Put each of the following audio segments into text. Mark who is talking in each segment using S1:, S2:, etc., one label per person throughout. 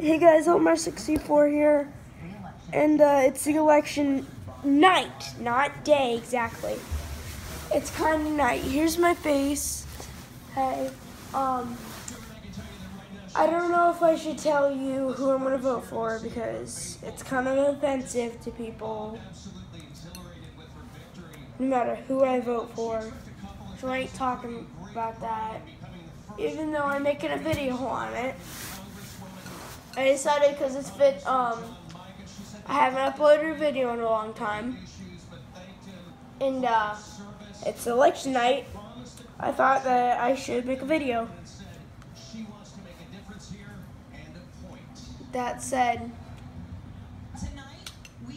S1: Hey guys, Omar64 here, and uh, it's the election night, not day exactly. It's kind of night. Here's my face. Hey, um, I don't know if I should tell you who I'm gonna vote for because it's kind of offensive to people. No matter who I vote for, so I ain't talking about that. Even though I'm making a video on it. I decided because it's fit. Um, I haven't uploaded a video in a long time, and uh, it's election night. I thought that I should make a video. That said,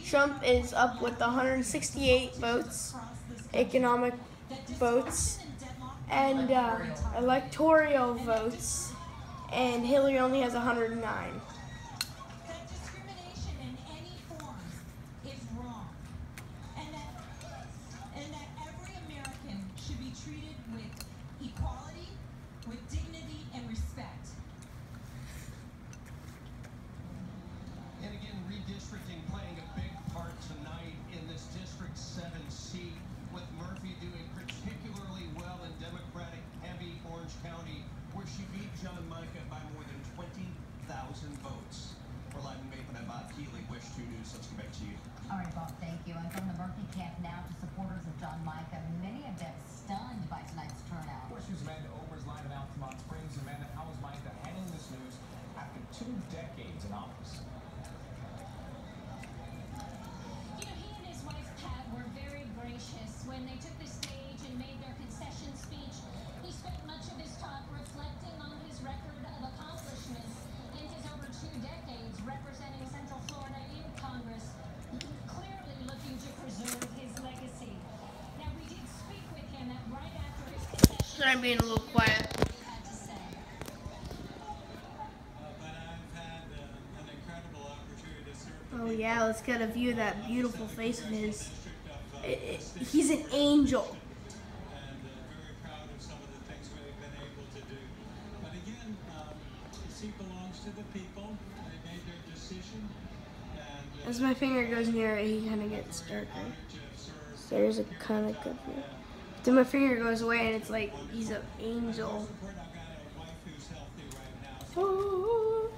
S1: Trump is up with 168 votes, economic votes, and uh, electoral votes and Hillary only has 109.
S2: Discrimination in any form is wrong. And that, every American should be treated with equality, with dignity, and respect.
S3: And again, redistricting playing a big part tonight in this District 7 seat, with Murphy doing particularly well in Democratic heavy Orange County, where she beat John Mica by more than 20,000 votes. We're live in Maple and Bob Keeley, WESH 2 News. Let's go back to you.
S4: All right, Bob, thank you. And from the Murphy camp now to supporters of John Mica, many of them stunned by tonight's turnout.
S5: WESH News Amanda Ober's live in Altamonte Springs.
S1: I'm being a little quiet. Oh yeah, let's get a view of that beautiful face of his. he's an angel. As my finger goes near it, he kind of gets darker. there's a kind of good view. Then my finger goes away, and it's like he's an angel.
S6: support. I've got a wife who's healthy right now.
S1: Oh.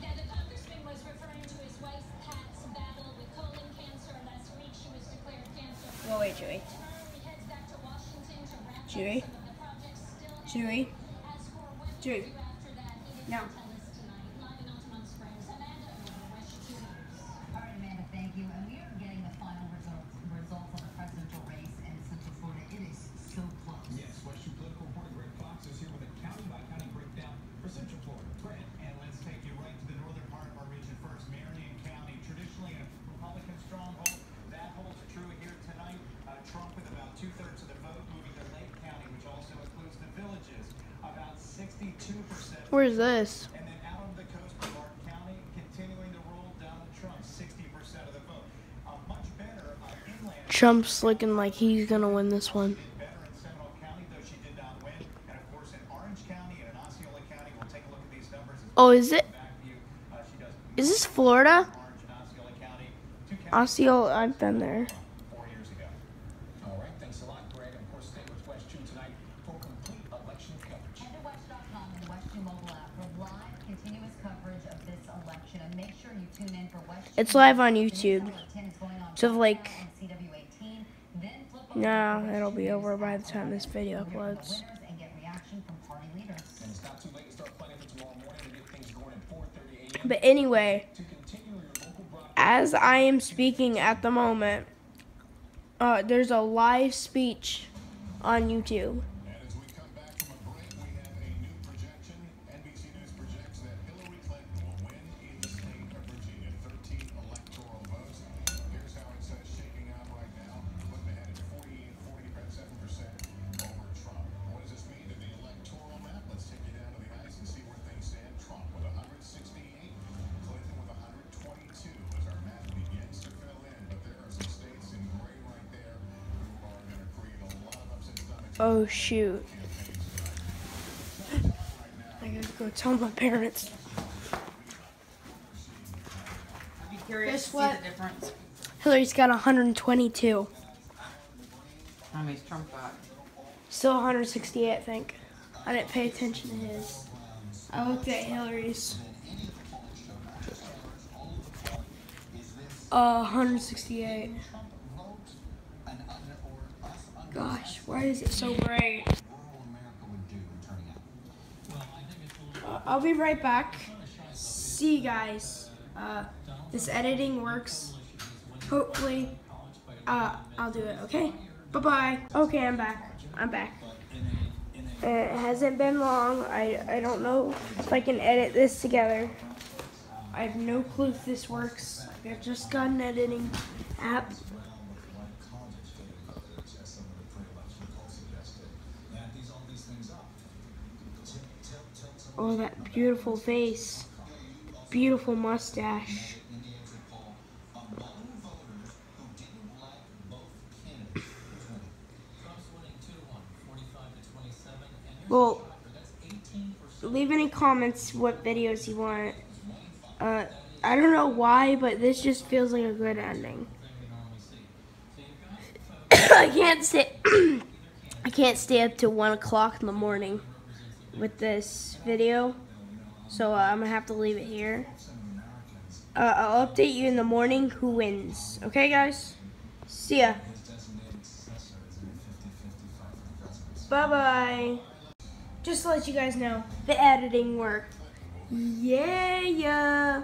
S7: Now, the congressman was referring to his wife Pat's battle with colon cancer. Last week, she was declared cancer.
S1: Oh wait, Chewy.
S7: Tomorrow, he heads back to Washington to wrap up
S1: Chewy.
S7: some of the projects still
S1: Chewy.
S7: As for what he
S1: Chewy.
S7: will do after that, he did
S1: No.
S7: not tell us tonight. Live in Altamonte Springs, Amanda Ober, WESH 2 News.
S4: All right, Amanda, thank you. And we are getting the final results, results of the presidential race in Central Florida. It is so close.
S5: Yes, Western political reporter Greg Fox is here with a county-by-county breakdown for Central Florida. Greg.
S8: And let's take you right to the northern part of our region first. Marion County, traditionally a Republican stronghold. That holds true here tonight. Uh, Trump with about two-thirds of the vote, moving to Lake County, which also includes the villages, about 62%.
S1: Where's this?
S8: And then out on the coast, of Clark County, continuing to rule Donald Trump, 60% of the vote. Uh, much better uh, inland.
S1: Trump's looking like he's gonna win this one.
S8: did better in Seminole County, Osceola, I've been win. And of course, in Orange County and in Osceola County, we'll take a look at these numbers. It's
S1: Oh, is it?
S8: back to you. Uh, she does
S1: Is this Florida?
S8: Orange and Osceola County, two counties
S1: Osceola, I've been there.
S8: four years ago.
S5: All right, thanks a lot, Greg. And of course, stay with WESH 2 tonight for complete election coverage.
S4: Head to WESH.com and the WESH 2 mobile app for live, continuous coverage of this election. And make sure you tune in for WESH 2
S1: It's live on YouTube.
S4: hour at 10 is
S1: So,
S4: right
S1: like-
S4: now on CW18. Then flip over to
S1: No, it'll be over by the time this video
S4: We'll hear from the
S1: uploads.
S4: winners and get reaction from party leaders.
S5: And it's not too late to start planning for tomorrow morning to get things going at 4.30 a.m.
S1: But anyway,
S5: to continue your local broadcast.
S1: as I am speaking at the moment, uh, there's a live speech on YouTube. Oh shoot. I gotta go tell my parents.
S9: I'd be curious
S1: Guess
S9: to see
S1: what?
S9: the difference.
S1: Hillary's got 122.
S9: How many's Trump got?
S1: Still 168, I think. I didn't pay attention to his. I looked at Hillary's. Uh, 168. Gosh, why is it so bright? Uh, I'll be right back. See you guys. Uh, this editing works. Hopefully, uh, I'll do it. Okay. Bye bye. Okay, I'm back. I'm back. It hasn't been long. I I don't know if I can edit this together. I have no clue if this works. I've just got an editing app. Oh, that beautiful face. Beautiful mustache. Well, leave any comments what videos you want. Uh, I don't know why, but this just feels like a good ending. I can't stay. I can't stay up till one o'clock in the morning with this video, so uh, I'm gonna have to leave it here. Uh, I'll update you in the morning who wins. Okay, guys. See ya. Bye bye. Just to let you guys know, the editing worked. Yeah, yeah.